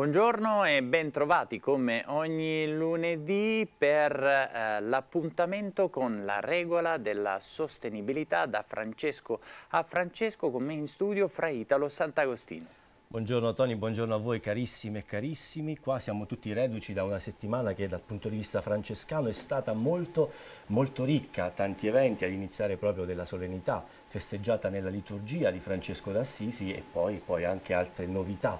Buongiorno e ben trovati come ogni lunedì per eh, l'appuntamento con la regola della sostenibilità da Francesco a Francesco con me in studio fra Italo Sant'Agostino. Buongiorno Tony, buongiorno a voi carissime e carissimi. Qua siamo tutti reduci da una settimana che dal punto di vista francescano è stata molto, molto ricca, tanti eventi, ad iniziare proprio della solennità festeggiata nella liturgia di Francesco d'Assisi e poi, poi anche altre novità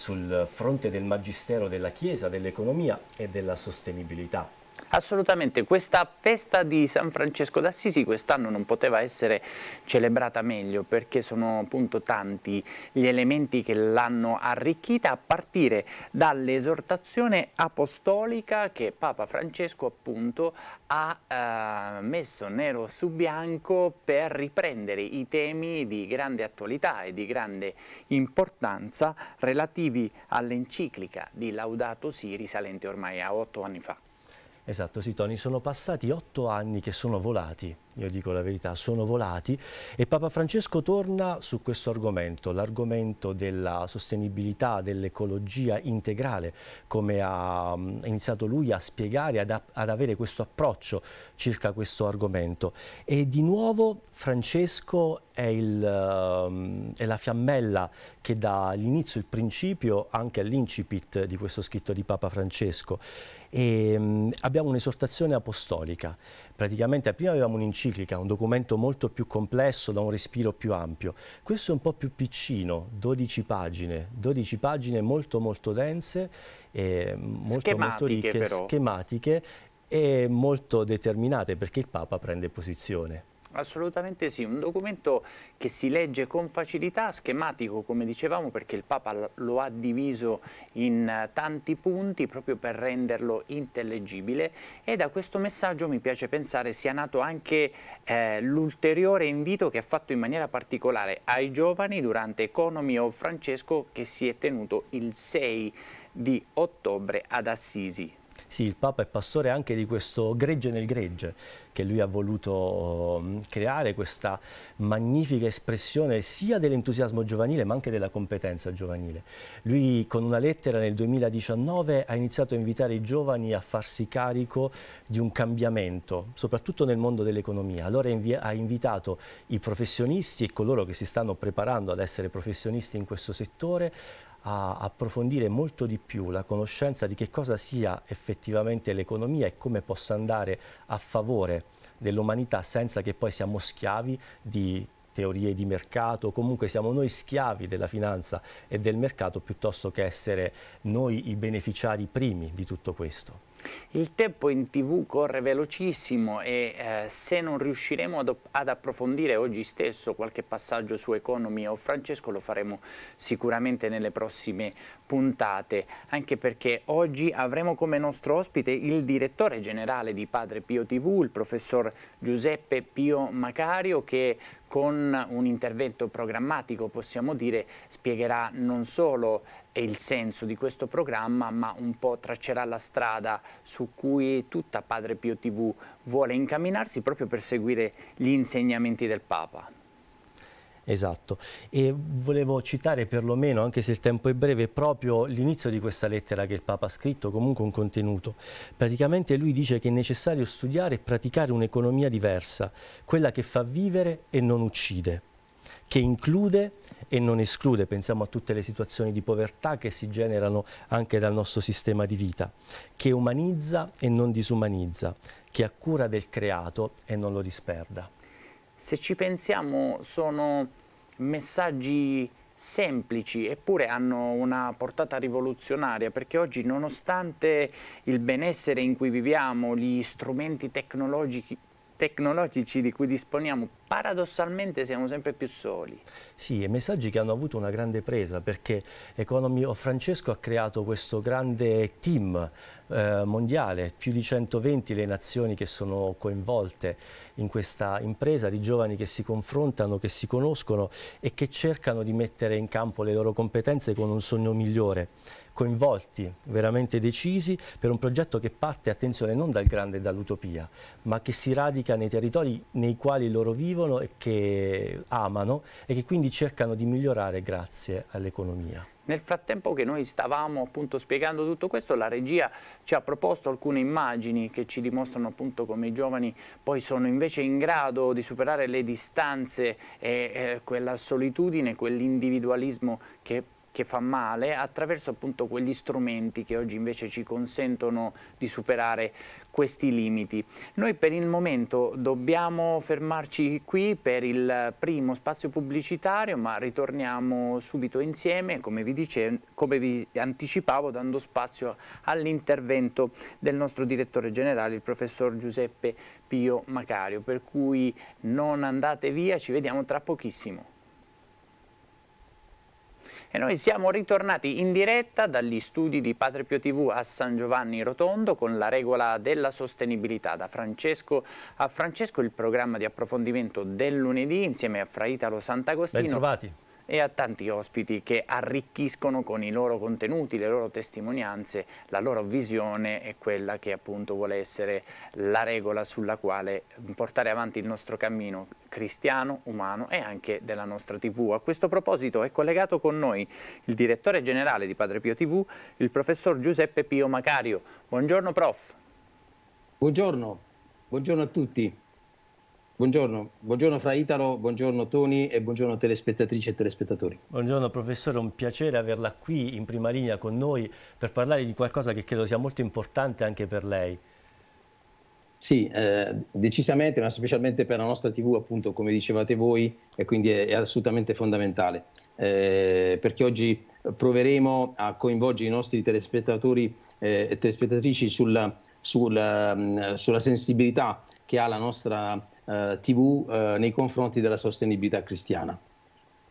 sul fronte del Magistero della Chiesa, dell'economia e della sostenibilità. Assolutamente, questa festa di San Francesco d'Assisi quest'anno non poteva essere celebrata meglio perché sono appunto tanti gli elementi che l'hanno arricchita a partire dall'esortazione apostolica che Papa Francesco appunto ha eh, messo nero su bianco per riprendere i temi di grande attualità e di grande importanza relativi all'enciclica di Laudato Si risalente ormai a otto anni fa. Esatto, sì Tony, sono passati otto anni che sono volati, io dico la verità, sono volati e Papa Francesco torna su questo argomento, l'argomento della sostenibilità, dell'ecologia integrale, come ha mm, iniziato lui a spiegare, ad, ad avere questo approccio circa questo argomento. E di nuovo Francesco è, il, um, è la fiammella che dà l'inizio, il principio anche all'incipit di questo scritto di Papa Francesco e um, abbiamo un'esortazione apostolica. Praticamente prima avevamo un'enciclica, un documento molto più complesso, da un respiro più ampio. Questo è un po' più piccino, 12 pagine, 12 pagine molto molto dense, e molto, molto ricche, però. schematiche e molto determinate perché il Papa prende posizione. Assolutamente sì, un documento che si legge con facilità, schematico come dicevamo perché il Papa lo ha diviso in tanti punti proprio per renderlo intellegibile e da questo messaggio mi piace pensare sia nato anche eh, l'ulteriore invito che ha fatto in maniera particolare ai giovani durante Economy of Francesco che si è tenuto il 6 di ottobre ad Assisi. Sì, il Papa è pastore anche di questo gregge nel gregge che lui ha voluto creare, questa magnifica espressione sia dell'entusiasmo giovanile ma anche della competenza giovanile. Lui con una lettera nel 2019 ha iniziato a invitare i giovani a farsi carico di un cambiamento, soprattutto nel mondo dell'economia. Allora ha invitato i professionisti e coloro che si stanno preparando ad essere professionisti in questo settore a approfondire molto di più la conoscenza di che cosa sia effettivamente l'economia e come possa andare a favore dell'umanità senza che poi siamo schiavi di teorie di mercato, comunque siamo noi schiavi della finanza e del mercato piuttosto che essere noi i beneficiari primi di tutto questo. Il tempo in tv corre velocissimo e eh, se non riusciremo ad, ad, approfondire oggi stesso qualche passaggio su Economy o Francesco lo faremo sicuramente nelle prossime puntate, anche perché oggi avremo come nostro ospite il direttore generale di Padre Pio TV, il professor Giuseppe Pio Macario, che con un intervento programmatico possiamo dire spiegherà non solo il senso di questo programma ma un po' traccerà la strada su cui tutta Padre Pio TV vuole incamminarsi proprio per seguire gli insegnamenti del Papa. Esatto, e volevo citare perlomeno, anche se il tempo è breve, proprio l'inizio di questa lettera che il Papa ha scritto, comunque un contenuto. Praticamente lui dice che è necessario studiare e praticare un'economia diversa, quella che fa vivere e non uccide, che include e non esclude, pensiamo a tutte le situazioni di povertà che si generano anche dal nostro sistema di vita, che umanizza e non disumanizza, che ha cura del creato e non lo disperda. Se ci pensiamo sono messaggi semplici eppure hanno una portata rivoluzionaria perché oggi nonostante il benessere in cui viviamo, gli strumenti tecnologici, tecnologici di cui disponiamo, paradossalmente siamo sempre più soli. Sì, e messaggi che hanno avuto una grande presa perché Economy of Francesco ha creato questo grande team eh, mondiale, più di 120 le nazioni che sono coinvolte in questa impresa, di giovani che si confrontano, che si conoscono e che cercano di mettere in campo le loro competenze con un sogno migliore coinvolti, veramente decisi per un progetto che parte, attenzione, non dal grande e dall'utopia, ma che si radica nei territori nei quali loro vivono e che amano e che quindi cercano di migliorare grazie all'economia. Nel frattempo che noi stavamo appunto spiegando tutto questo, la regia ci ha proposto alcune immagini che ci dimostrano appunto come i giovani poi sono invece in grado di superare le distanze e eh, quella solitudine, quell'individualismo che che fa male attraverso appunto quegli strumenti che oggi invece ci consentono di superare questi limiti. Noi per il momento dobbiamo fermarci qui per il primo spazio pubblicitario ma ritorniamo subito insieme come vi, dice, come vi anticipavo dando spazio all'intervento del nostro direttore generale il professor Giuseppe Pio Macario per cui non andate via ci vediamo tra pochissimo. E noi siamo ritornati in diretta dagli studi di Padre Pio TV a San Giovanni Rotondo con la regola della sostenibilità da Francesco a Francesco, il programma di approfondimento del lunedì insieme a Fra Italo Sant'Agostino. Ben trovati e a tanti ospiti che arricchiscono con i loro contenuti, le loro testimonianze, la loro visione e quella che appunto vuole essere la regola sulla quale portare avanti il nostro cammino cristiano, umano e anche della nostra TV. A questo proposito è collegato con noi il direttore generale di Padre Pio TV, il professor Giuseppe Pio Macario. Buongiorno prof. Buongiorno, buongiorno a tutti. Buongiorno, buongiorno Fra Italo, buongiorno Toni e buongiorno telespettatrici e telespettatori. Buongiorno professore, un piacere averla qui in prima linea con noi per parlare di qualcosa che credo sia molto importante anche per lei. Sì, eh, decisamente, ma specialmente per la nostra TV, appunto, come dicevate voi, e quindi è, è assolutamente fondamentale. Eh, perché oggi proveremo a coinvolgere i nostri telespettatori eh, e telespettatrici sulla, sulla, mm, sulla sensibilità che ha la nostra eh, TV eh, nei confronti della sostenibilità cristiana.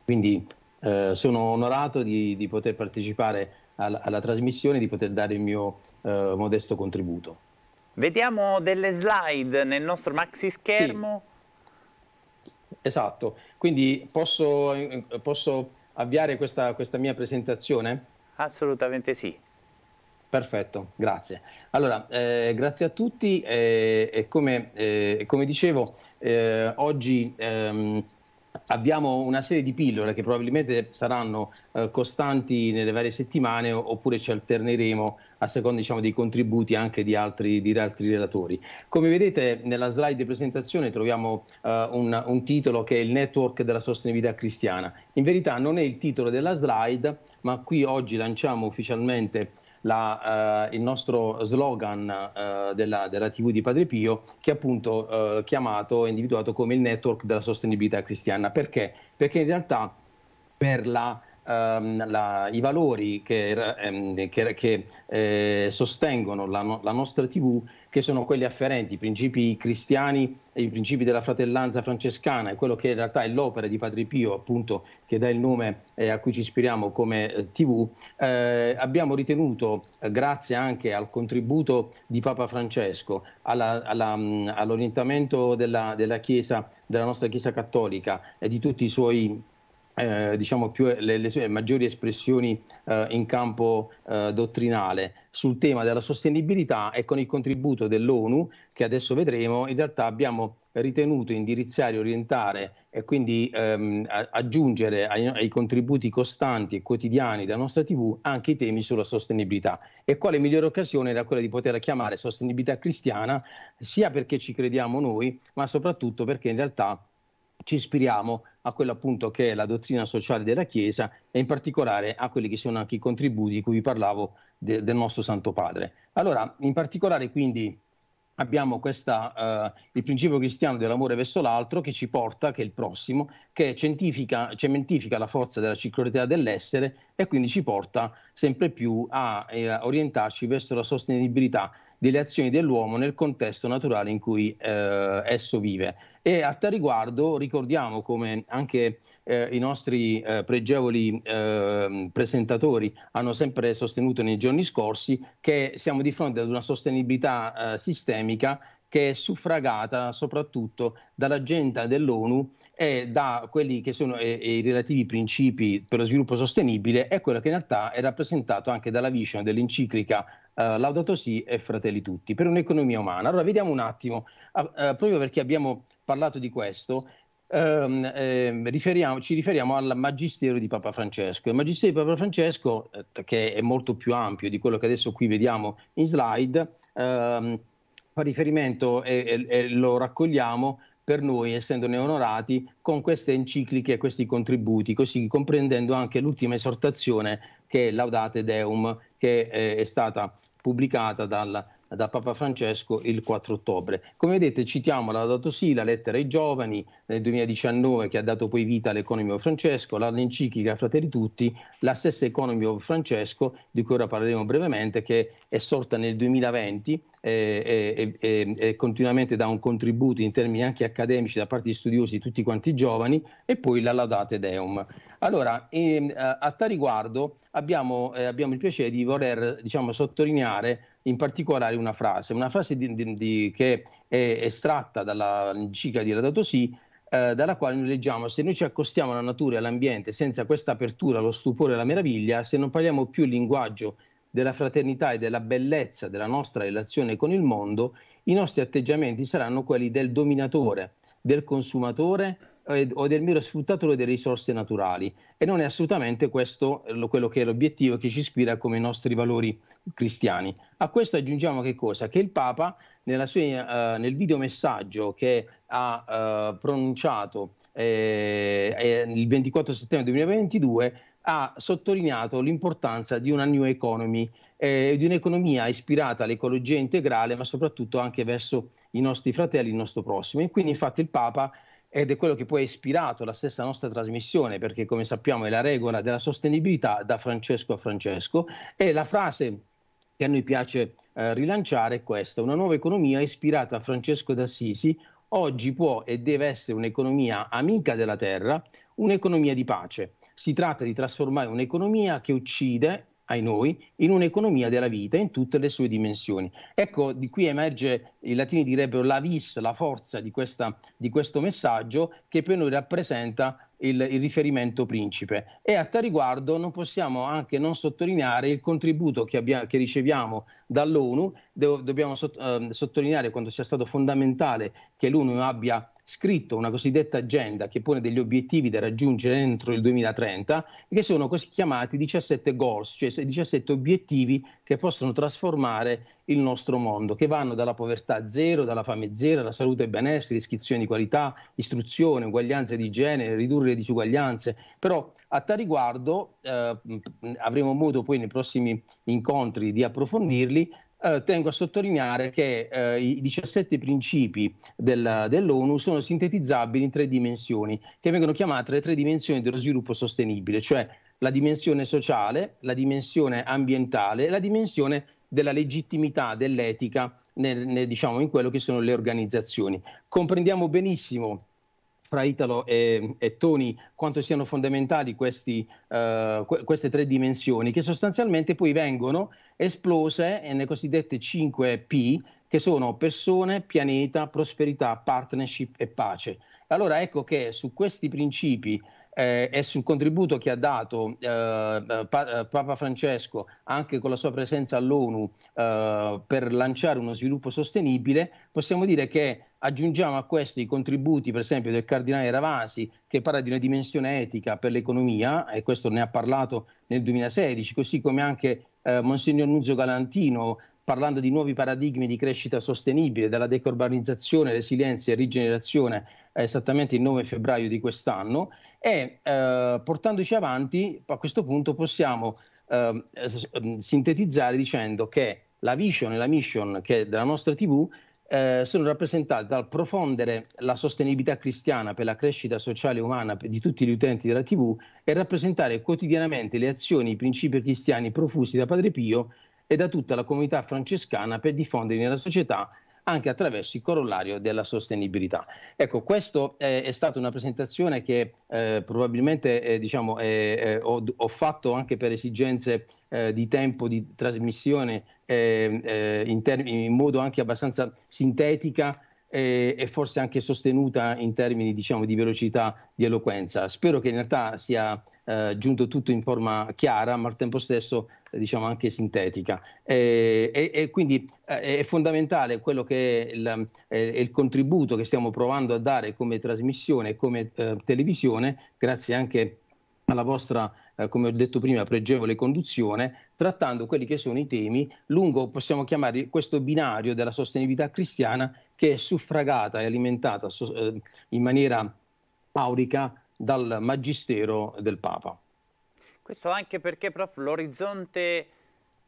Quindi eh, sono onorato di, di poter partecipare alla, alla, trasmissione, di poter dare il mio eh, modesto contributo. Vediamo delle slide nel nostro maxi schermo. Sì. Esatto, quindi posso, posso avviare questa, questa mia presentazione? Assolutamente sì. Perfetto, grazie. Allora, eh, grazie a tutti eh, e come, eh, come dicevo, eh, oggi ehm, abbiamo una serie di pillole che probabilmente saranno eh, costanti nelle varie settimane oppure ci alterneremo a seconda diciamo, dei contributi anche di altri, di altri, relatori. Come vedete nella slide di presentazione troviamo uh, un, un, titolo che è il network della sostenibilità cristiana. In verità non è il titolo della slide, ma qui oggi lanciamo ufficialmente la, eh, il nostro slogan eh, della, della, TV di Padre Pio, che è appunto eh, chiamato e individuato come il network della sostenibilità cristiana. Perché? Perché in realtà per la ehm, la, i valori che, ehm, che, che eh, sostengono la, no, la, nostra TV, che sono quelli afferenti, i principi cristiani i principi della fratellanza francescana e quello che in realtà è l'opera di Padre Pio, appunto, che dà il nome eh, a cui ci ispiriamo come eh, TV, eh, abbiamo ritenuto, eh, grazie anche al contributo di Papa Francesco, all'orientamento della, della Chiesa, della nostra Chiesa cattolica e di tutti i suoi eh, diciamo più, le, le, sue maggiori espressioni eh, in campo eh, dottrinale sul tema della sostenibilità e con il contributo dell'ONU, che adesso vedremo, in realtà abbiamo ritenuto indirizzare, orientare e quindi ehm, aggiungere ai, ai, contributi costanti e quotidiani della nostra TV anche i temi sulla sostenibilità. E quale migliore occasione era quella di poter chiamare sostenibilità cristiana, sia perché ci crediamo noi, ma soprattutto perché in realtà ci ispiriamo a quella appunto che è la dottrina sociale della Chiesa e in particolare a quelli che sono anche i contributi di cui vi parlavo de, del nostro Santo Padre. Allora, in particolare quindi abbiamo questa, uh, il principio cristiano dell'amore verso l'altro che ci porta, che è il prossimo, che cementifica la forza della circolarità dell'essere e quindi ci porta sempre più a, eh, orientarci verso la sostenibilità delle azioni dell'uomo nel contesto naturale in cui eh, esso vive. E a tal riguardo ricordiamo come anche eh, i nostri eh, pregevoli ehm, presentatori hanno sempre sostenuto nei giorni scorsi che siamo di fronte ad una sostenibilità eh, sistemica che è suffragata soprattutto dall'agenda dell'ONU e da quelli che sono i relativi principi per lo sviluppo sostenibile e quello che in realtà è rappresentato anche dalla vision dell'enciclica Uh, Laudato Si e Fratelli Tutti, per un'economia umana. Allora vediamo un attimo, uh, uh, proprio perché abbiamo parlato di questo, ehm, eh, riferiamo, ci riferiamo al Magistero di Papa Francesco. Il Magistero di Papa Francesco, eh, che è molto più ampio di quello che adesso qui vediamo in slide, ehm, fa riferimento e, e, e lo raccogliamo per noi, essendone onorati, con queste encicliche e questi contributi, così comprendendo anche l'ultima esortazione che è Laudate Deum, che eh, è stata pubblicata dal da Papa Francesco il 4 ottobre. Come vedete citiamo la Laudato Si, la lettera ai giovani nel 2019 che ha dato poi vita all'Economy of Francesco, l'enciclica Fratelli Tutti, la stessa Economy of Francesco di cui ora parleremo brevemente che è sorta nel 2020 e, e, e, continuamente dà un contributo in termini anche accademici da parte di studiosi di tutti quanti giovani e poi la Laudate Deum. Allora, eh, a tal riguardo abbiamo, eh, abbiamo, il piacere di voler diciamo, sottolineare in particolare una frase, una frase di, di, di, che è estratta dall'enciclica di Laudato Si, eh, dalla quale noi leggiamo se noi ci accostiamo alla natura e all'ambiente senza questa apertura, lo stupore e la meraviglia, se non parliamo più il linguaggio della fraternità e della bellezza della nostra relazione con il mondo, i nostri atteggiamenti saranno quelli del dominatore, del consumatore o del mero sfruttatore delle risorse naturali e non è assolutamente questo quello che è l'obiettivo che ci ispira come i nostri valori cristiani. A questo aggiungiamo che cosa? Che il Papa sua, uh, nel videomessaggio che ha pronunciato eh, eh, il 24 settembre 2022 ha sottolineato l'importanza di una new economy, eh, di un'economia ispirata all'ecologia integrale, ma soprattutto anche verso i nostri fratelli, il nostro prossimo. E quindi infatti il Papa ed è quello che poi ha ispirato la stessa nostra trasmissione, perché come sappiamo è la regola della sostenibilità da Francesco a Francesco, e la frase che a noi piace eh, rilanciare è questa, una nuova economia ispirata a Francesco d'Assisi, oggi può e deve essere un'economia amica della terra, un'economia di pace. Si tratta di trasformare un'economia che uccide ai noi in un'economia della vita in tutte le sue dimensioni. Ecco, di qui emerge, i latini direbbero la vis, la forza di, questa, di questo messaggio che per noi rappresenta il, il, riferimento principe. E a tal riguardo non possiamo anche non sottolineare il contributo che, abbia, che riceviamo dall'ONU, Do, dobbiamo sott, eh, sottolineare quanto sia stato fondamentale che l'ONU abbia scritto una cosiddetta agenda che pone degli obiettivi da raggiungere entro il 2030, che sono così chiamati 17 goals, cioè 17 obiettivi che possono trasformare il nostro mondo, che vanno dalla povertà zero, dalla fame zero, alla salute e benessere, iscrizione di qualità, istruzione, uguaglianza di genere, ridurre le disuguaglianze. Però a tal riguardo eh, avremo modo poi nei prossimi incontri di approfondirli, eh, tengo a sottolineare che eh, i 17 principi del, dell'ONU sono sintetizzabili in tre dimensioni, che vengono chiamate le tre dimensioni dello sviluppo sostenibile, cioè la dimensione sociale, la dimensione ambientale e la dimensione della legittimità, dell'etica nel, nel, diciamo, in quello che sono le organizzazioni. Comprendiamo benissimo fra Italo e, e, Tony quanto siano fondamentali questi, uh, que- queste tre dimensioni che sostanzialmente poi vengono esplose nelle cosiddette 5 P che sono persone, pianeta, prosperità, partnership e pace. Allora ecco che su questi principi eh, e sul contributo che ha dato eh, eh pa- eh, Papa Francesco anche con la sua presenza all'ONU eh, per lanciare uno sviluppo sostenibile, possiamo dire che aggiungiamo a questo i contributi per esempio del cardinale Ravasi che parla di una dimensione etica per l'economia e questo ne ha parlato nel 2016, così come anche eh, Monsignor Nunzio Galantino parlando di nuovi paradigmi di crescita sostenibile, dalla decarbonizzazione, resilienza e rigenerazione esattamente il 9 febbraio di quest'anno e eh, portandoci avanti a questo punto possiamo eh, sintetizzare dicendo che la vision e la mission della nostra TV eh, sono rappresentate dal profondere la sostenibilità cristiana per la crescita sociale e umana di tutti gli utenti della TV e rappresentare quotidianamente le azioni e i principi cristiani profusi da Padre Pio e da tutta la comunità francescana per diffondere nella società anche attraverso il corollario della sostenibilità. Ecco, questa è, è, stata una presentazione che eh, probabilmente eh, diciamo, ho, ho, fatto anche per esigenze eh, di tempo di trasmissione eh, eh, in, in modo anche abbastanza sintetica e, e forse anche sostenuta in termini diciamo, di velocità di eloquenza. Spero che in realtà sia eh, giunto tutto in forma chiara, ma al tempo stesso eh, diciamo anche sintetica. E, e, e quindi eh, è fondamentale quello che è il, è il, contributo che stiamo provando a dare come trasmissione e come eh, televisione, grazie anche alla vostra, eh, come ho detto prima, pregevole conduzione, trattando quelli che sono i temi lungo, possiamo chiamare questo binario della sostenibilità cristiana che è suffragata e alimentata so, eh, in maniera aurica dal magistero del Papa. Questo anche perché, prof, l'orizzonte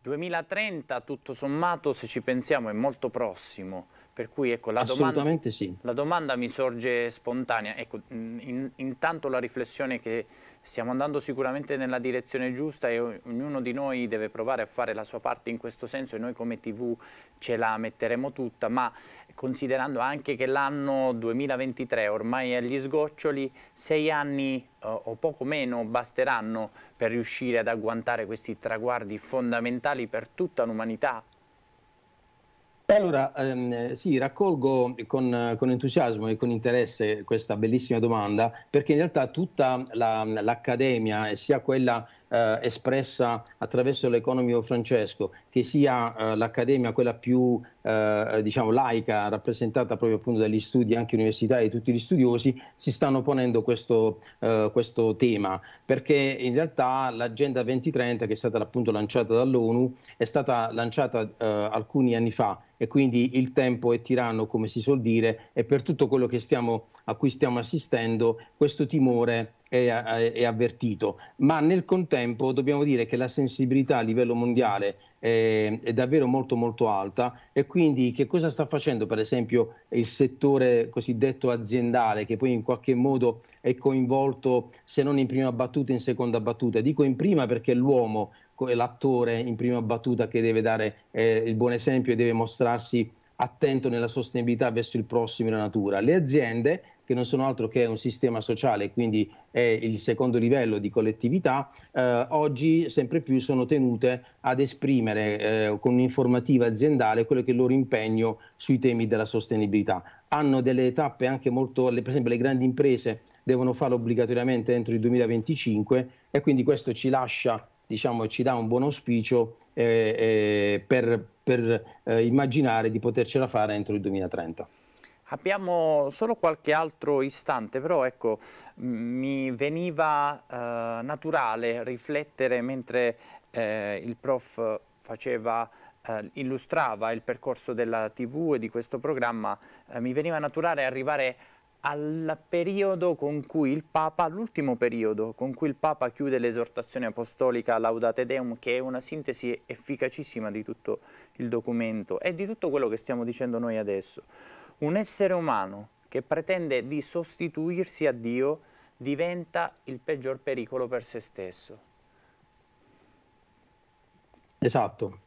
2030, tutto sommato, se ci pensiamo, è molto prossimo. Per cui ecco, la, domanda, sì. la domanda mi sorge spontanea. Ecco, in, intanto la riflessione che stiamo andando sicuramente nella direzione giusta e ognuno di noi deve provare a fare la sua parte in questo senso e noi come TV ce la metteremo tutta, ma considerando anche che l'anno 2023 ormai è agli sgoccioli, sei anni o poco meno basteranno per riuscire ad agguantare questi traguardi fondamentali per tutta l'umanità allora, ehm, sì, raccolgo con, con, entusiasmo e con interesse questa bellissima domanda, perché in realtà tutta l'accademia, la, sia quella eh, espressa attraverso l'economio Francesco, che sia eh, l'accademia quella più eh, diciamo laica, rappresentata proprio appunto dagli studi anche universitari di tutti gli studiosi, si stanno ponendo questo, eh, questo tema, perché in realtà l'agenda 2030 che è stata appunto lanciata dall'ONU è stata lanciata eh, alcuni anni fa e quindi il tempo è tiranno, come si suol dire, e per tutto quello stiamo, a cui stiamo assistendo, questo timore è, è, avvertito, ma nel contempo dobbiamo dire che la sensibilità a livello mondiale è, è, davvero molto molto alta. E quindi che cosa sta facendo per esempio il settore cosiddetto aziendale che poi in qualche modo è coinvolto se non in prima battuta in seconda battuta, dico in prima perché l'uomo è l'attore in prima battuta che deve dare eh, il buon esempio e deve mostrarsi attento nella sostenibilità verso il prossimo e la natura. Le aziende che non sono altro che un sistema sociale, quindi è il secondo livello di collettività, eh, oggi sempre più sono tenute ad esprimere eh, con un'informativa aziendale quello che è il loro impegno sui temi della sostenibilità. Hanno delle tappe anche molto, per esempio le grandi imprese devono farlo obbligatoriamente entro il 2025 e quindi questo ci lascia diciamo, ci dà un buon auspicio eh, eh, per, per eh, immaginare di potercela fare entro il 2030. Abbiamo solo qualche altro istante, però ecco, mi veniva eh, naturale riflettere mentre eh, il prof faceva, eh, illustrava il percorso della TV e di questo programma, eh, mi veniva naturale arrivare al periodo con cui il Papa, l'ultimo periodo con cui il Papa chiude l'esortazione apostolica Laudate Deum, che è una sintesi efficacissima di tutto il documento e di tutto quello che stiamo dicendo noi adesso un essere umano che pretende di sostituirsi a Dio diventa il peggior pericolo per se stesso. Esatto.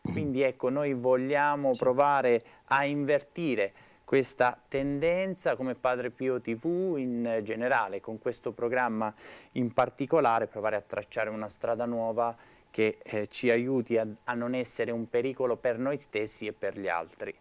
Quindi ecco, noi vogliamo provare a invertire questa tendenza come Padre Pio TV in generale, con questo programma in particolare, provare a tracciare una strada nuova che eh, ci aiuti a, a non essere un pericolo per noi stessi e per gli altri.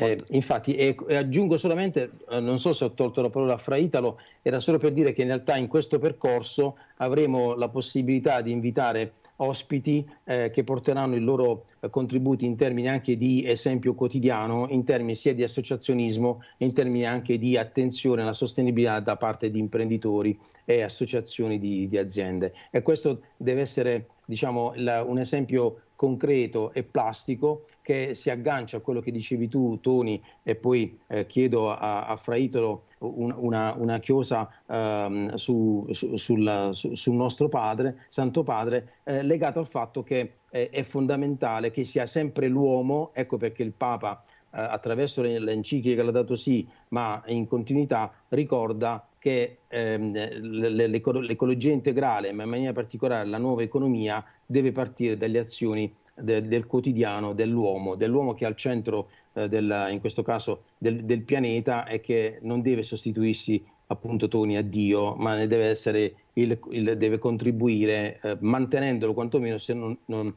Eh, infatti, e, e aggiungo solamente, eh, non so se ho tolto la parola a Fra Italo, era solo per dire che in realtà in questo percorso avremo la possibilità di invitare ospiti eh, che porteranno i loro eh, contributi in termini anche di esempio quotidiano, in termini sia di associazionismo, in termini anche di attenzione alla sostenibilità da parte di imprenditori e associazioni di, di aziende. E questo deve essere diciamo, la, un esempio concreto e plastico che si aggancia a quello che dicevi tu, Toni, e poi eh, chiedo a, a Fraitolo un, una, una, chiosa ehm, su, su, sul, su, sul, nostro padre, Santo Padre, eh, legato al fatto che eh, è fondamentale che sia sempre l'uomo, ecco perché il Papa eh, attraverso l'enciclica Laudato Si, ma in continuità ricorda che ehm, l'ecologia integrale, ma in maniera particolare la nuova economia, deve partire dalle azioni de, del quotidiano dell'uomo, dell'uomo che è al centro eh, del, in questo caso del, del, pianeta e che non deve sostituirsi appunto Tony a Dio, ma deve essere il, il, deve contribuire eh, mantenendolo quantomeno se non, non,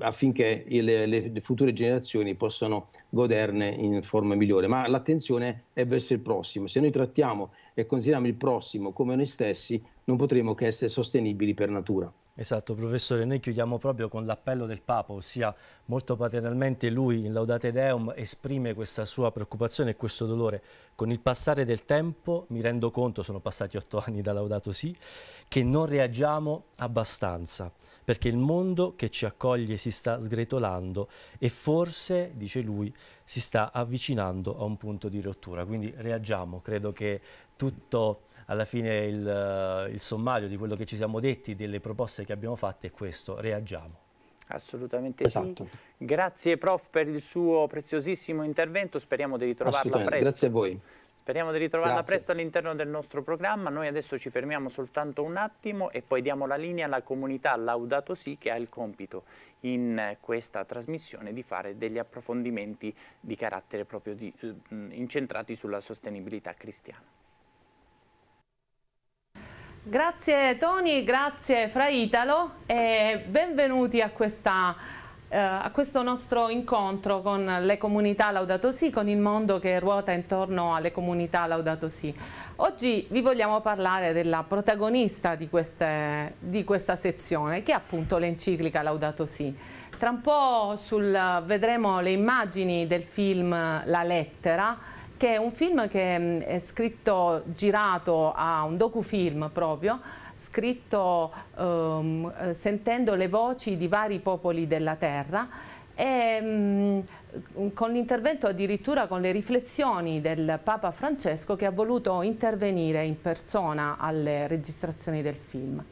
affinché le, le, future generazioni possano goderne in forma migliore. Ma l'attenzione è verso il prossimo. Se noi trattiamo e consideriamo il prossimo come noi stessi, non potremo che essere sostenibili per natura. Esatto, professore, noi chiudiamo proprio con l'appello del Papa, ossia molto paternalmente lui in Laudate Deum esprime questa sua preoccupazione e questo dolore. Con il passare del tempo mi rendo conto, sono passati otto anni da Laudato Si, che non reagiamo abbastanza, perché il mondo che ci accoglie si sta sgretolando e forse, dice lui, si sta avvicinando a un punto di rottura. Quindi reagiamo, credo che tutto alla fine il, eh, il sommario di quello che ci siamo detti, delle proposte che abbiamo fatte è questo, reagiamo. Assolutamente esatto. sì. Grazie prof per il suo preziosissimo intervento, speriamo di ritrovarla presto. Grazie a voi. Speriamo di ritrovarla Grazie. presto all'interno del nostro programma. Noi adesso ci fermiamo soltanto un attimo e poi diamo la linea alla comunità Laudato Si che ha il compito in questa trasmissione di fare degli approfondimenti di carattere proprio di, eh, incentrati sulla sostenibilità cristiana. Grazie Tony, grazie Fra Italo e benvenuti a, questa, eh, a, questo nostro incontro con le comunità Laudato Si, con il mondo che ruota intorno alle comunità Laudato Si. Oggi vi vogliamo parlare della protagonista di, queste, di questa sezione, che è appunto l'enciclica Laudato Si. Tra un po' sul, vedremo le immagini del film La lettera, che è un film che mm, è scritto, girato a un docufilm proprio, scritto um, sentendo le voci di vari popoli della terra e um, con l'intervento addirittura con le riflessioni del Papa Francesco che ha voluto intervenire in persona alle registrazioni del film.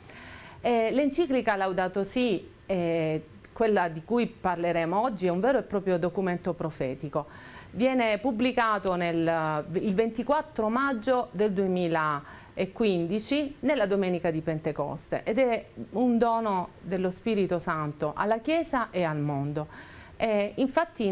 L'enciclica Laudato Si, eh, quella di cui parleremo oggi, è un vero e proprio documento profetico viene pubblicato nel, il 24 maggio del 2015 nella Domenica di Pentecoste ed è un dono dello Spirito Santo alla Chiesa e al mondo. E infatti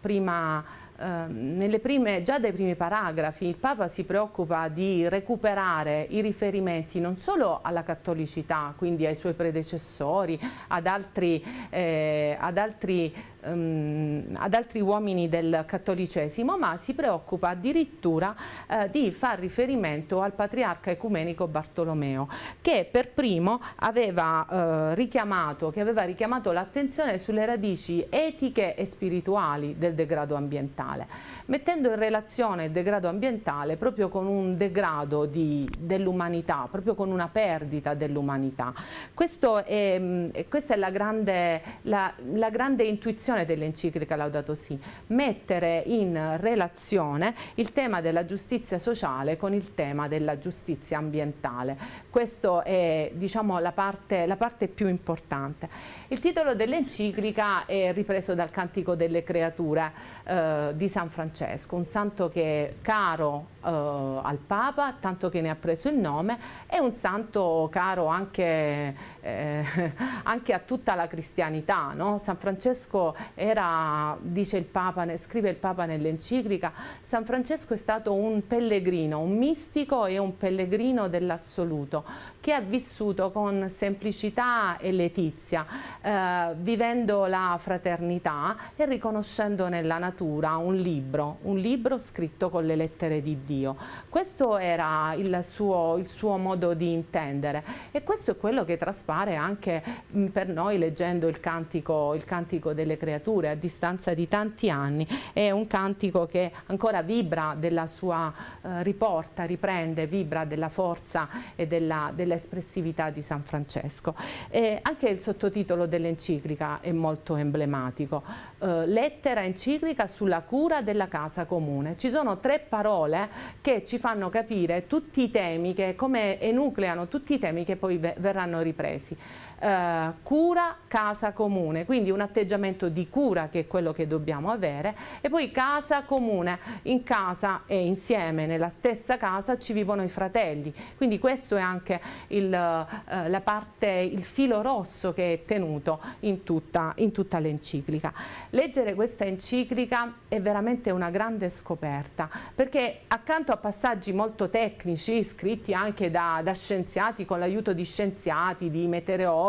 prima Ehm, prime, già dai primi paragrafi il Papa si preoccupa di recuperare i riferimenti non solo alla cattolicità, quindi ai suoi predecessori, ad altri, eh, ad altri um, ad altri uomini del cattolicesimo, ma si preoccupa addirittura eh, di far riferimento al patriarca ecumenico Bartolomeo, che per primo aveva, eh, richiamato, richiamato l'attenzione sulle radici etiche e spirituali del degrado ambientale mettendo in relazione il degrado ambientale proprio con un degrado dell'umanità, proprio con una perdita dell'umanità. questa è la grande, la, la grande intuizione dell'enciclica Laudato Si, mettere in relazione il tema della giustizia sociale con il tema della giustizia ambientale. Questa è diciamo, la, parte, la parte più importante. Il titolo dell'enciclica è ripreso dal Cantico delle Creature eh, di San Francesco, un santo che è caro eh, al Papa, tanto che ne ha preso il nome, è un santo caro anche, eh, anche a tutta la cristianità. No? San Francesco era, dice il Papa, scrive il Papa nell'enciclica, San Francesco è stato un pellegrino, un mistico e un pellegrino dell'assoluto, che ha vissuto con semplicità e letizia, eh, vivendo la fraternità e riconoscendo nella natura un libro, un libro scritto con le lettere di Dio. Questo era il suo, il suo modo di intendere e questo è quello che traspare anche mh, per noi leggendo il cantico, il cantico delle creature a distanza di tanti anni. È un cantico che ancora vibra della sua, eh, riporta, riprende, vibra della forza e della, della dell'espressività di San Francesco. E anche il sottotitolo dell'enciclica è molto emblematico, eh, lettera enciclica sulla cura della casa comune. Ci sono tre parole che ci fanno capire tutti i temi, che come enucleano tutti i temi che poi verranno ripresi. Uh, cura casa comune, quindi un atteggiamento di cura che è quello che dobbiamo avere. E poi casa comune, in casa e insieme nella stessa casa ci vivono i fratelli, quindi questo è anche il, eh, parte, il filo rosso che è tenuto in tutta, tutta l'enciclica. Leggere questa enciclica è veramente una grande scoperta perché accanto a passaggi molto tecnici scritti anche da, da scienziati con l'aiuto di scienziati, di meteorologi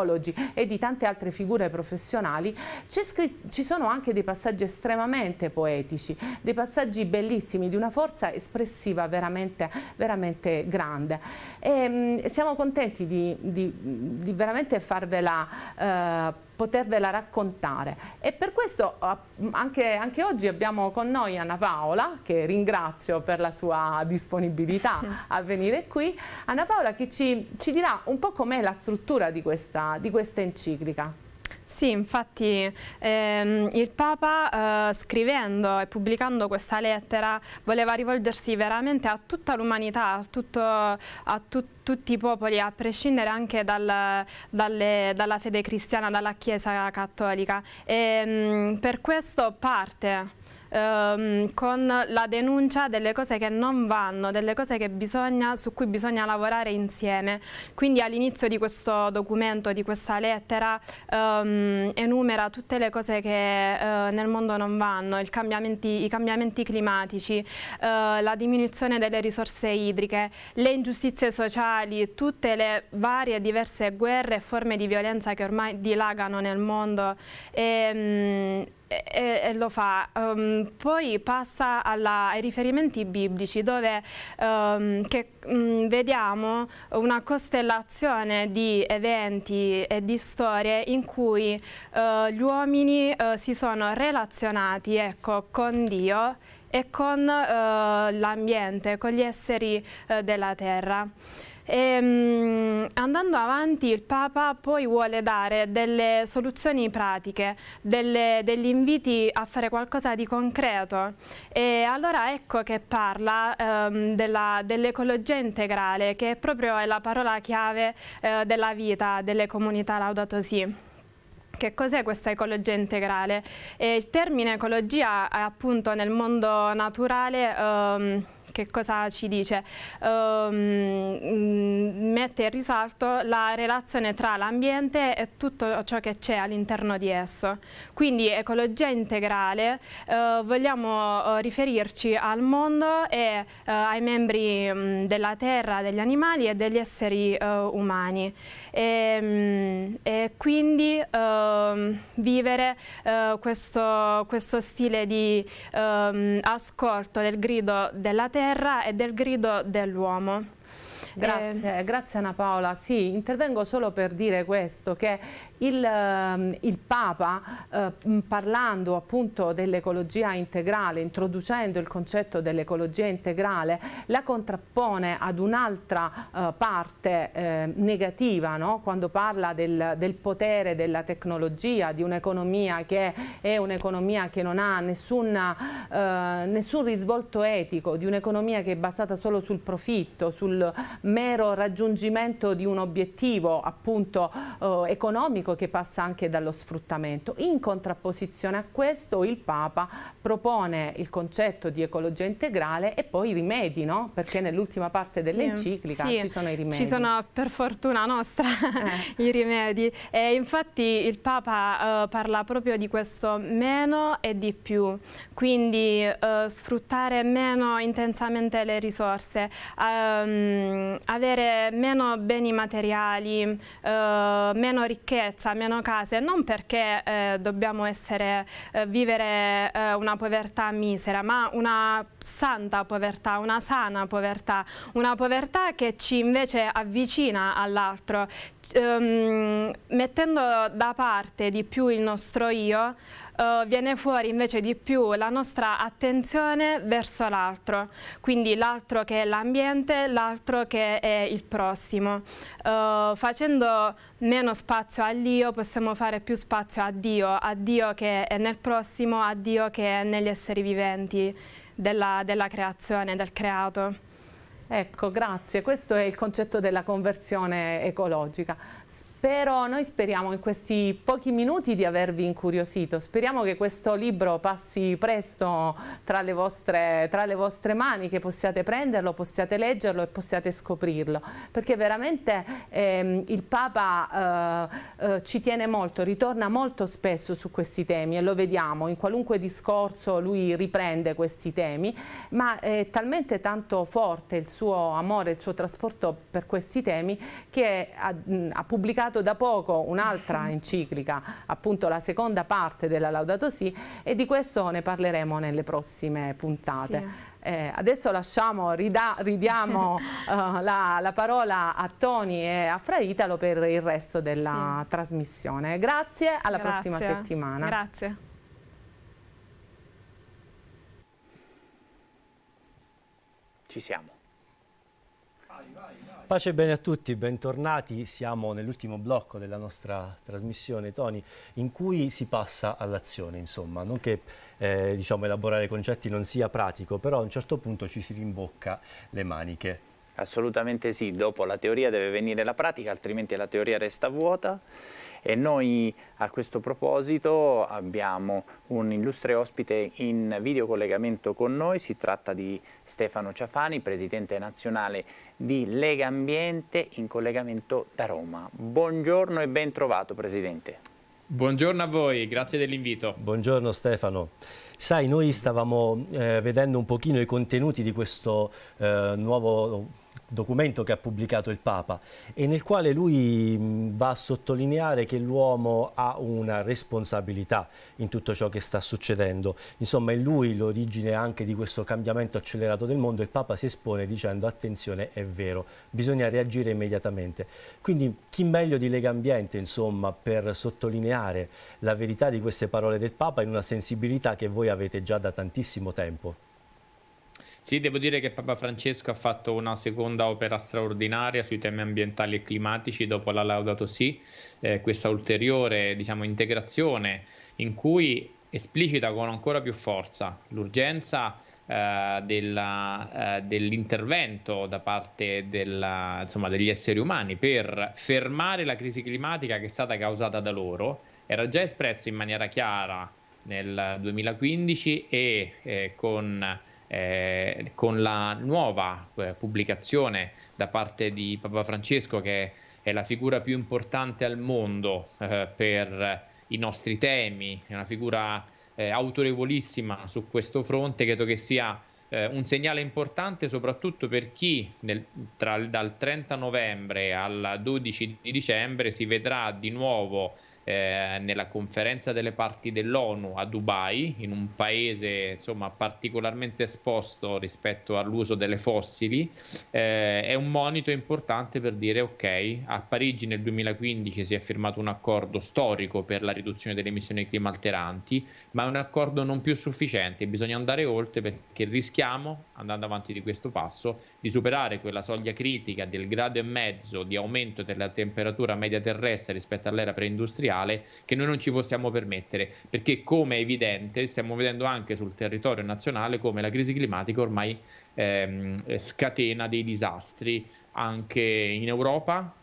e di tante altre figure professionali ci sono anche dei passaggi estremamente poetici, dei passaggi bellissimi di una forza espressiva veramente, veramente grande. E, mh, siamo contenti di, di, di veramente farvela eh, potervela raccontare. E per questo anche, anche, oggi abbiamo con noi Anna Paola che ringrazio per la sua disponibilità a venire qui. Anna Paola che ci, ci dirà un po' com'è la struttura di questa, di questa enciclica sì, infatti ehm, il Papa eh, scrivendo e pubblicando questa lettera voleva rivolgersi veramente a tutta l'umanità, a, tutto, a tu, tutti i popoli, a prescindere anche dal, dalle, dalla fede cristiana, dalla Chiesa cattolica. E, ehm, mh, per questo parte ehm, con la denuncia delle cose che non vanno, delle cose bisogna, su cui bisogna lavorare insieme. Quindi all'inizio di questo documento, di questa lettera, ehm, enumera tutte le cose che eh, nel mondo non vanno, cambiamenti, i cambiamenti climatici, eh, la diminuzione delle risorse idriche, le ingiustizie sociali, tutte le varie e diverse guerre e forme di violenza che ormai dilagano nel mondo. E, ehm, mh, e, e, lo fa. Um, poi passa alla, ai riferimenti biblici dove um, che, um, vediamo una costellazione di eventi e di storie in cui uh, gli uomini uh, si sono relazionati ecco, con Dio e con uh, l'ambiente, con gli esseri della terra. E, ehm, andando avanti il Papa poi vuole dare delle soluzioni pratiche, delle, degli inviti a fare qualcosa di concreto e allora ecco che parla ehm, dell'ecologia dell integrale che è proprio la parola chiave eh, della vita delle comunità Laudato Si. Che cos'è questa ecologia integrale? E il termine ecologia è appunto nel mondo naturale ehm, che cosa ci dice? Um, mette in risalto la relazione tra l'ambiente e tutto ciò che c'è all'interno di esso. Quindi ecologia integrale, uh, vogliamo uh, riferirci al mondo e uh, ai membri um, della terra, degli animali e degli esseri umani. E, um, e quindi ehm, vivere questo, questo, stile di ascolto del grido della terra e del grido dell'uomo. Grazie, eh. grazie Anna Paola. Sì, intervengo solo per dire questo, che il, ehm, il Papa, eh, parlando appunto dell'ecologia integrale, introducendo il concetto dell'ecologia integrale, la contrappone ad un'altra eh, parte eh, negativa, no? quando parla del, del, potere della tecnologia, di un'economia che è un'economia che non ha nessuna, eh, nessun risvolto etico, di un'economia che è basata solo sul profitto, sul mero raggiungimento di un obiettivo appunto eh, economico che passa anche dallo sfruttamento. In contrapposizione a questo il Papa propone il concetto di ecologia integrale e poi i rimedi, no? perché nell'ultima parte sì, dell'enciclica sì, ci sono i rimedi. Ci sono per fortuna nostra eh. i rimedi e infatti il Papa uh, parla proprio di questo meno e di più, quindi uh, sfruttare meno intensamente le risorse, um, avere meno beni materiali, uh, meno ricchezza, meno case, non perché eh, dobbiamo essere, eh, vivere eh, una povertà misera, ma una santa povertà, una sana povertà, una povertà che ci invece avvicina all'altro, ehm, mettendo da parte di più il nostro io, uh, viene fuori invece di più la nostra attenzione verso l'altro, quindi l'altro che è l'ambiente, l'altro che è il prossimo. Uh, facendo meno spazio all'io possiamo fare più spazio a Dio, a Dio che è nel prossimo, a Dio che è negli esseri viventi della, della creazione, del creato. Ecco, grazie. Questo è il concetto della conversione ecologica. però noi speriamo in questi pochi minuti di avervi incuriosito, speriamo che questo libro passi presto tra le vostre, tra le vostre mani, che possiate prenderlo, possiate leggerlo e possiate scoprirlo, perché veramente ehm, il Papa eh, eh, ci tiene molto, ritorna molto spesso su questi temi e lo vediamo, in qualunque discorso lui riprende questi temi, ma è talmente tanto forte il suo amore, il suo trasporto per questi temi che ha, ha pubblicato pubblicato da poco un'altra enciclica, appunto la seconda parte della Laudato Si e di questo ne parleremo nelle prossime puntate. Sì. Eh, adesso lasciamo, rida, ridiamo uh, la, la, parola a Toni e a Fra Italo per il resto della sì. trasmissione. Grazie, alla Grazie. prossima settimana. Grazie. Ci siamo. Pace e bene a tutti, bentornati. Siamo nell'ultimo blocco della nostra trasmissione, Tony, in cui si passa all'azione, insomma. Non che eh, diciamo, elaborare concetti non sia pratico, però a un certo punto ci si rimbocca le maniche. Assolutamente sì, dopo la teoria deve venire la pratica, altrimenti la teoria resta vuota e noi a questo proposito abbiamo un illustre ospite in videocollegamento con noi, si tratta di Stefano Ciafani, presidente nazionale di Lega Ambiente in collegamento da Roma. Buongiorno e ben trovato Presidente. Buongiorno a voi, grazie dell'invito. Buongiorno Stefano. Sai, noi stavamo eh, vedendo un pochino i contenuti di questo eh, nuovo documento che ha pubblicato il Papa e nel quale lui va a sottolineare che l'uomo ha una responsabilità in tutto ciò che sta succedendo. Insomma, è lui l'origine anche di questo cambiamento accelerato del mondo. Il Papa si espone dicendo attenzione, è vero, bisogna reagire immediatamente. Quindi chi meglio di Lega Ambiente, insomma, per sottolineare la verità di queste parole del Papa in una sensibilità che voi avete già da tantissimo tempo. Sì, devo dire che Papa Francesco ha fatto una seconda opera straordinaria sui temi ambientali e climatici dopo la Laudato Si, eh, questa ulteriore diciamo, integrazione in cui esplicita con ancora più forza l'urgenza eh, della, eh, dell'intervento da parte della, insomma, degli esseri umani per fermare la crisi climatica che è stata causata da loro. Era già espresso in maniera chiara nel 2015 e eh, con eh, con la nuova eh, pubblicazione da parte di Papa Francesco, che è la figura più importante al mondo eh, per i nostri temi, è una figura eh, autorevolissima su questo fronte, credo che sia eh, un segnale importante soprattutto per chi nel, tra, dal 30 novembre al 12 di dicembre si vedrà di nuovo eh, nella conferenza delle parti dell'ONU a Dubai, in un paese insomma, particolarmente esposto rispetto all'uso delle fossili, eh, è un monito importante per dire ok, a Parigi nel 2015 si è firmato un accordo storico per la riduzione delle emissioni climalteranti, ma è un accordo non più sufficiente, bisogna andare oltre perché rischiamo, andando avanti di questo passo, di superare quella soglia critica del grado e mezzo di aumento della temperatura media terrestre rispetto all'era preindustriale mondiale che noi non ci possiamo permettere, perché come è evidente stiamo vedendo anche sul territorio nazionale come la crisi climatica ormai ehm, scatena dei disastri anche in Europa,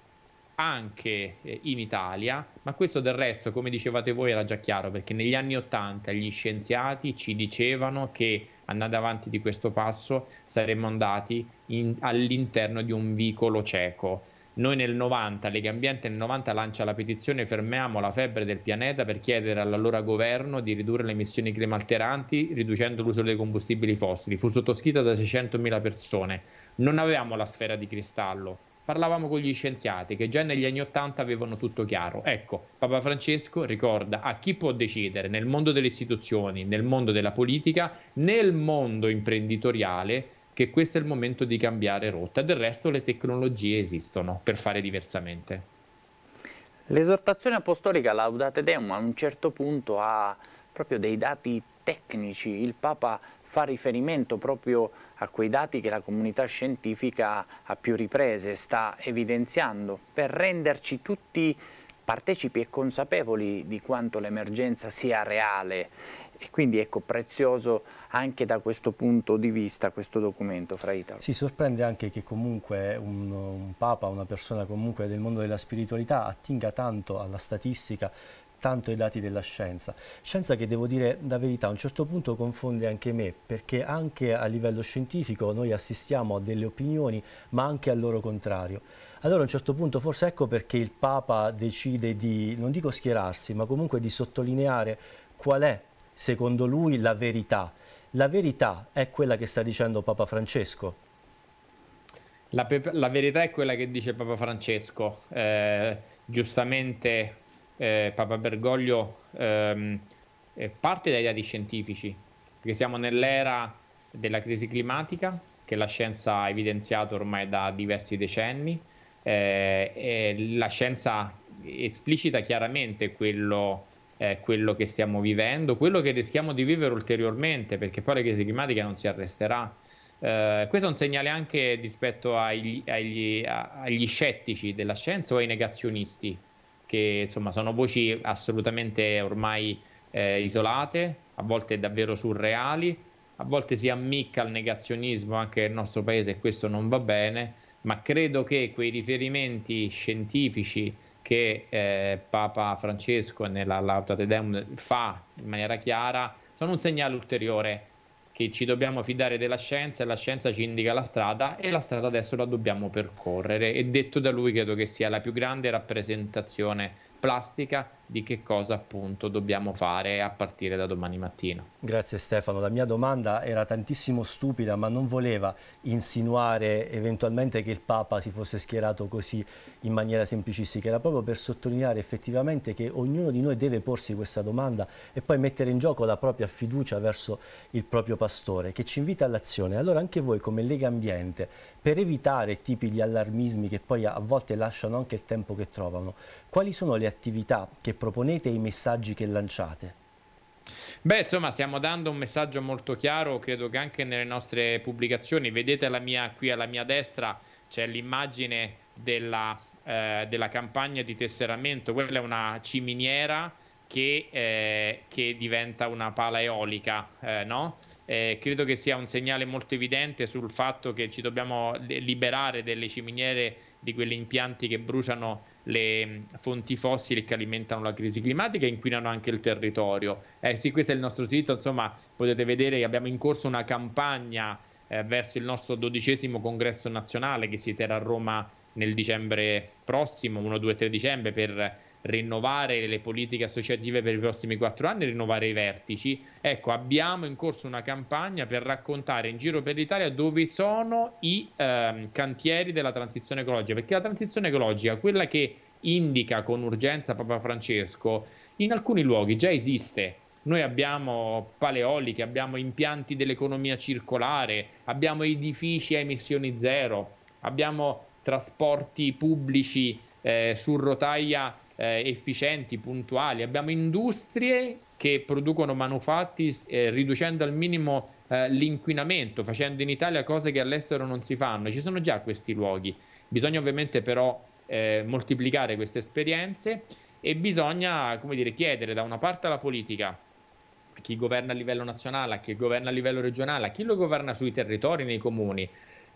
anche eh, in Italia, ma questo del resto, come dicevate voi, era già chiaro perché negli anni Ottanta gli scienziati ci dicevano che andando avanti di questo passo saremmo andati in, all'interno di un vicolo cieco. Noi nel 90, Lega Ambiente nel 90 lancia la petizione Fermiamo la febbre del pianeta per chiedere all'allora governo di ridurre le emissioni climalteranti riducendo l'uso dei combustibili fossili. Fu sottoscritta da 600.000 persone. Non avevamo la sfera di cristallo, parlavamo con gli scienziati che già negli anni Ottanta avevano tutto chiaro. Ecco, Papa Francesco ricorda a chi può decidere nel mondo delle istituzioni, nel mondo della politica, nel mondo imprenditoriale che questo è il momento di cambiare rotta. Del resto le tecnologie esistono per fare diversamente. L'esortazione apostolica Laudate Deum a un certo punto ha proprio dei dati tecnici, il Papa fa riferimento proprio a quei dati che la comunità scientifica a più riprese sta evidenziando per renderci tutti partecipi e consapevoli di quanto l'emergenza sia reale e quindi ecco prezioso anche da questo punto di vista questo documento Fra Italo. Si sorprende anche che comunque un, un Papa, una persona comunque del mondo della spiritualità attinga tanto alla statistica tanto ai dati della scienza. Scienza che devo dire la verità a un certo punto confonde anche me perché anche a livello scientifico noi assistiamo a delle opinioni ma anche al loro contrario. Allora a un certo punto forse ecco perché il Papa decide di, non dico schierarsi, ma comunque di sottolineare qual è secondo lui la verità. La verità è quella che sta dicendo Papa Francesco. La, la verità è quella che dice Papa Francesco. Eh, giustamente eh, Papa Bergoglio ehm, eh, parte dai dati scientifici, perché siamo nell'era della crisi climatica che la scienza ha evidenziato ormai da diversi decenni. Eh, la scienza esplicita chiaramente quello eh, quello che stiamo vivendo, quello che rischiamo di vivere ulteriormente, perché poi la crisi climatica non si arresterà. Eh, questo è un segnale anche rispetto agli, agli, agli, scettici della scienza o ai negazionisti, che insomma sono voci assolutamente ormai eh, isolate, a volte davvero surreali, a volte si ammicca al negazionismo anche nel nostro paese e questo non va bene, ma credo che quei riferimenti scientifici che eh, Papa Francesco nella Lauda Te Deum fa in maniera chiara sono un segnale ulteriore che ci dobbiamo fidare della scienza e la scienza ci indica la strada e la strada adesso la dobbiamo percorrere. E detto da lui credo che sia la più grande rappresentazione plastica di che cosa appunto dobbiamo fare a partire da domani mattina. Grazie Stefano, la mia domanda era tantissimo stupida ma non voleva insinuare eventualmente che il Papa si fosse schierato così in maniera semplicistica, era proprio per sottolineare effettivamente che ognuno di noi deve porsi questa domanda e poi mettere in gioco la propria fiducia verso il proprio pastore che ci invita all'azione. Allora anche voi come Lega Ambiente, per evitare tipi di allarmismi che poi a volte lasciano anche il tempo che trovano, quali sono le attività che proponete e i messaggi che lanciate? Beh, insomma, stiamo dando un messaggio molto chiaro, credo che anche nelle nostre pubblicazioni, vedete mia, qui alla mia destra c'è l'immagine della, eh, della, campagna di tesseramento, quella è una ciminiera che, eh, che diventa una pala eolica, eh, no? Eh, credo che sia un segnale molto evidente sul fatto che ci dobbiamo liberare delle ciminiere di quegli impianti che bruciano le fonti fossili che alimentano la crisi climatica e inquinano anche il territorio. Eh sì, questo è il nostro sito, insomma potete vedere che abbiamo in corso una campagna eh, verso il nostro dodicesimo congresso nazionale che si terrà a Roma nel dicembre prossimo, 1, 2, 3 dicembre, per rinnovare le politiche associative per i prossimi quattro anni, rinnovare i vertici. Ecco, abbiamo in corso una campagna per raccontare in giro per l'Italia dove sono i ehm, cantieri della transizione ecologica, perché la transizione ecologica, quella che indica con urgenza Papa Francesco, in alcuni luoghi già esiste. Noi abbiamo paleoliche, abbiamo impianti dell'economia circolare, abbiamo edifici a emissioni zero, abbiamo trasporti pubblici eh, su rotaia eh, efficienti, puntuali, abbiamo industrie che producono manufatti eh, riducendo al minimo eh, l'inquinamento, facendo in Italia cose che all'estero non si fanno. Ci sono già questi luoghi. Bisogna ovviamente però eh, moltiplicare queste esperienze e bisogna come dire, chiedere da una parte alla politica a chi governa a livello nazionale, a chi governa a livello regionale, a chi lo governa sui territori, nei comuni,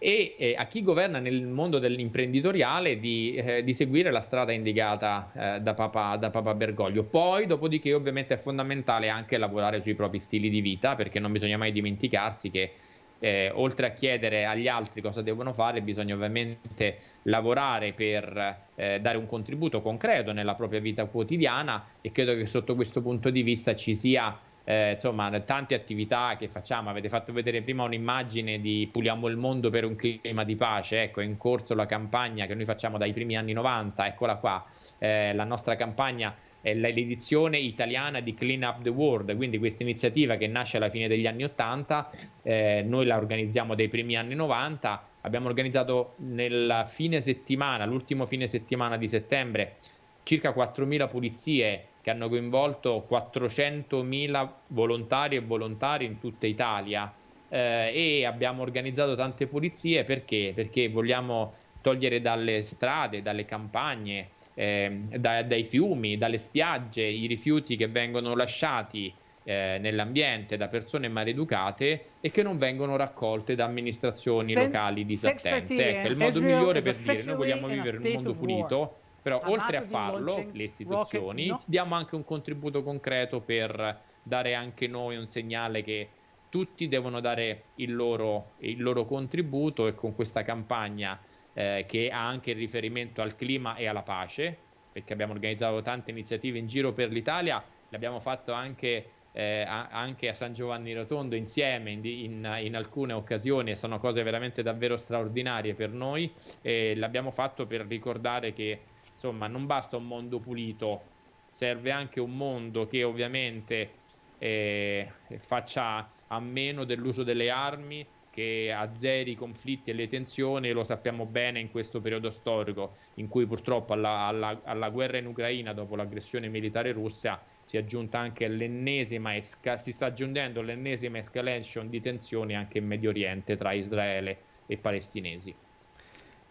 e eh, a chi governa nel mondo dell'imprenditoriale di, eh, di, seguire la strada indicata eh, da, Papa, da, Papa, Bergoglio. Poi, dopodiché, ovviamente è fondamentale anche lavorare sui propri stili di vita, perché non bisogna mai dimenticarsi che eh, oltre a chiedere agli altri cosa devono fare, bisogna ovviamente lavorare per eh, dare un contributo concreto nella propria vita quotidiana e credo che sotto questo punto di vista ci sia eh, insomma, tante attività che facciamo. Avete fatto vedere prima un'immagine di Puliamo il mondo per un clima di pace. Ecco, è in corso la campagna che noi facciamo dai primi anni 90. Eccola qua, eh, la nostra campagna è l'edizione italiana di Clean Up the World, quindi questa iniziativa che nasce alla fine degli anni 80, eh, noi la organizziamo dai primi anni 90, abbiamo organizzato nel fine settimana, l'ultimo fine settimana di settembre, circa 4.000 pulizie che hanno coinvolto 400.000 volontari e volontari in tutta Italia eh, e abbiamo organizzato tante pulizie perché? Perché vogliamo togliere dalle strade, dalle campagne eh, da, dai fiumi, dalle spiagge, i rifiuti che vengono lasciati eh, nell'ambiente da persone maleducate e che non vengono raccolte da amministrazioni Sense, locali disattente. Ecco, il modo migliore per dire noi vogliamo vivere in un mondo pulito, però oltre a farlo, le istituzioni, diamo anche un contributo concreto per dare anche noi un segnale che tutti devono dare il loro, il loro contributo e con questa campagna eh, che ha anche riferimento al clima e alla pace, perché abbiamo organizzato tante iniziative in giro per l'Italia, l'abbiamo fatto anche eh, anche a San Giovanni Rotondo insieme in, in, in, alcune occasioni sono cose veramente davvero straordinarie per noi e l'abbiamo fatto per ricordare che insomma non basta un mondo pulito serve anche un mondo che ovviamente eh, faccia a meno dell'uso delle armi che azzeri i conflitti e le tensioni, lo sappiamo bene in questo periodo storico in cui purtroppo alla, alla, alla guerra in Ucraina dopo l'aggressione militare russa si è aggiunta anche l'ennesima esca- si sta aggiungendo l'ennesima escalation di tensioni anche in Medio Oriente tra Israele e palestinesi.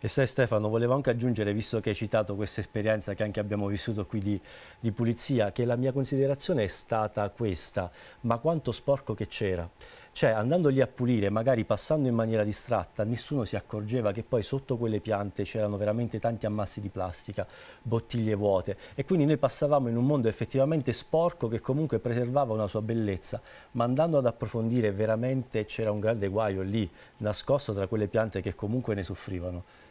E sai Stefano, volevo anche aggiungere, visto che hai citato questa esperienza che anche abbiamo vissuto qui di, di pulizia, che la mia considerazione è stata questa, ma quanto sporco che c'era. Cioè, andando lì a pulire, magari passando in maniera distratta, nessuno si accorgeva che poi sotto quelle piante c'erano veramente tanti ammassi di plastica, bottiglie vuote e quindi noi passavamo in un mondo effettivamente sporco che comunque preservava una sua bellezza, ma andando ad approfondire veramente c'era un grande guaio lì, nascosto tra quelle piante che comunque ne soffrivano.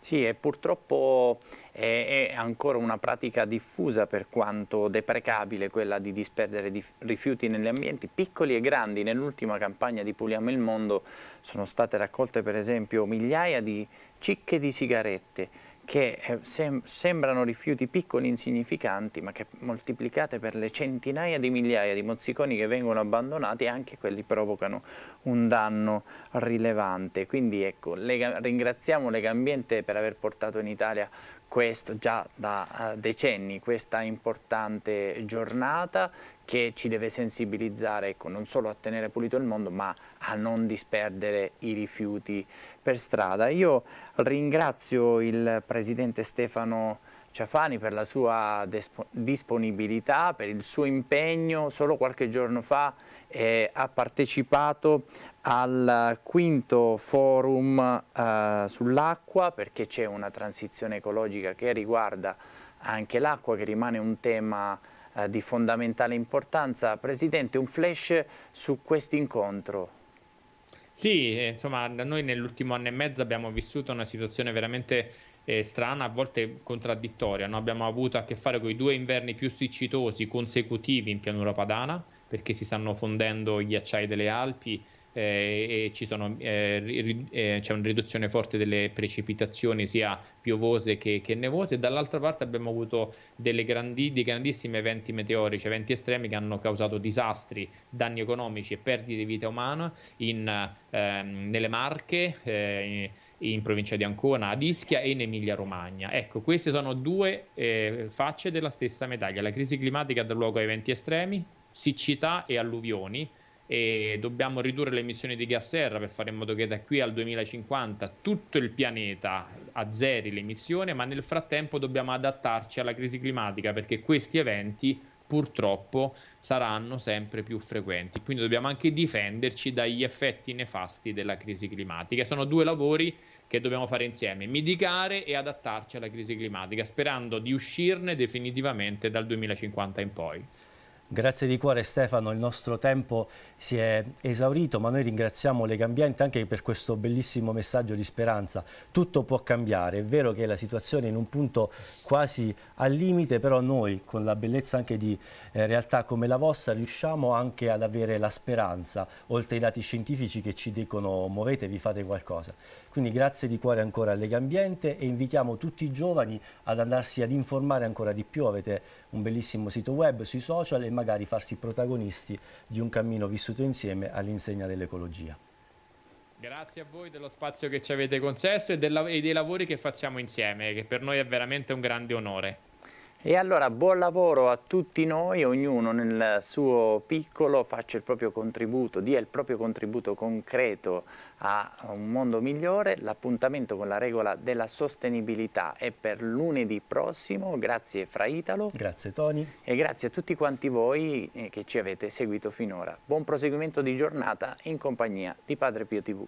Sì, e purtroppo è, è, ancora una pratica diffusa per quanto deprecabile quella di disperdere di rifiuti negli ambienti piccoli e grandi. Nell'ultima campagna di Puliamo il Mondo sono state raccolte per esempio migliaia di cicche di sigarette che eh, sem sembrano rifiuti piccoli, insignificanti, ma che moltiplicate per le centinaia di migliaia di mozziconi che vengono abbandonati, anche quelli provocano un danno rilevante. Quindi ecco, Lega, ringraziamo Legambiente per aver portato in Italia questo già da uh, decenni, questa importante giornata che ci deve sensibilizzare ecco, non solo a tenere pulito il mondo ma a non disperdere i rifiuti per strada. Io ringrazio il Presidente Stefano Ciafani per la sua disponibilità, per il suo impegno. Solo qualche giorno fa eh, ha partecipato al quinto forum eh, sull'acqua perché c'è una transizione ecologica che riguarda anche l'acqua che rimane un tema eh, di fondamentale importanza. Presidente, un flash su questo incontro. Sì, eh, insomma, noi nell'ultimo anno e mezzo abbiamo vissuto una situazione veramente eh, strana, a volte contraddittoria. No? Abbiamo avuto a che fare con i due inverni più siccitosi consecutivi in pianura padana, perché si stanno fondendo i ghiacciai delle Alpi eh, e sono, eh, eh, c'è una riduzione forte delle precipitazioni sia piovose che, che nevose. Dall'altra parte abbiamo avuto grandi, dei grandissimi eventi meteorici, eventi estremi che hanno causato disastri, danni economici e perdite di vita umana in, ehm, nelle Marche. Eh, in provincia di Ancona, ad Ischia e in Emilia Romagna. Ecco, queste sono due eh, facce della stessa medaglia. La crisi climatica dà luogo a eventi estremi, siccità e alluvioni e dobbiamo ridurre le emissioni di gas serra per fare in modo che da qui al 2050 tutto il pianeta azzeri le emissioni, ma nel frattempo dobbiamo adattarci alla crisi climatica perché questi eventi purtroppo saranno sempre più frequenti. Quindi dobbiamo anche difenderci dagli effetti nefasti della crisi climatica. Sono due lavori che dobbiamo fare insieme, mitigare e adattarci alla crisi climatica, sperando di uscirne definitivamente dal 2050 in poi. Grazie di cuore Stefano, il nostro tempo si è esaurito, ma noi ringraziamo Legambiente anche per questo bellissimo messaggio di speranza. Tutto può cambiare, è vero che la situazione è in un punto quasi al limite, però noi con la bellezza anche di eh, realtà come la vostra riusciamo anche ad avere la speranza, oltre ai dati scientifici che ci dicono muovetevi, fate qualcosa. Quindi grazie di cuore ancora a Legambiente e invitiamo tutti i giovani ad andarsi ad informare ancora di più, avete un bellissimo sito web sui social e magari farsi protagonisti di un cammino vissuto insieme all'insegna dell'ecologia. Grazie a voi dello spazio che ci avete concesso e, e, dei lavori che facciamo insieme, che per noi è veramente un grande onore. E allora buon lavoro a tutti noi, ognuno nel suo piccolo faccia il proprio contributo, dia il proprio contributo concreto a un mondo migliore. L'appuntamento con la regola della sostenibilità è per lunedì prossimo. Grazie Fra Italo. Grazie Tony. E grazie a tutti quanti voi eh, che ci avete seguito finora. Buon proseguimento di giornata in compagnia di Padre Pio TV.